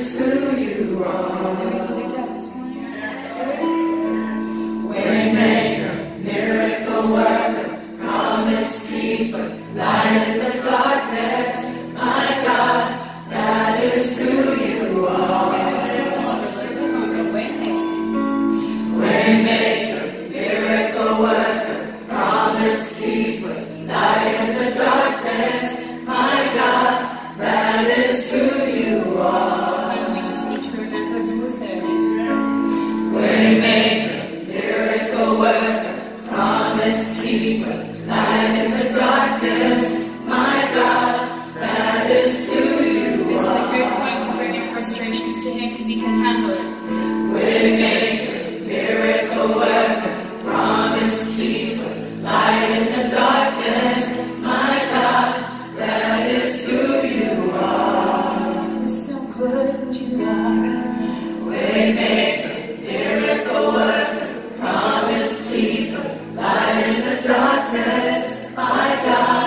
Yes, who you are. Darkness. My God,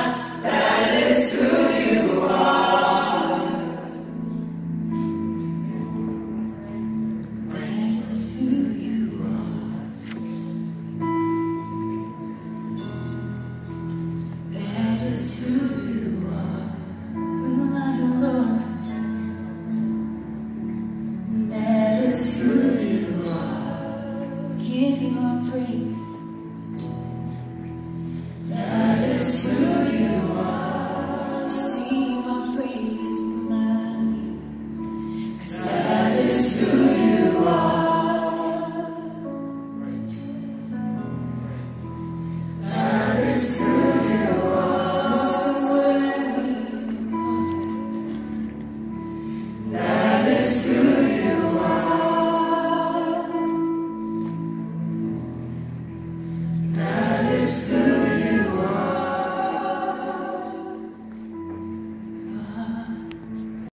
who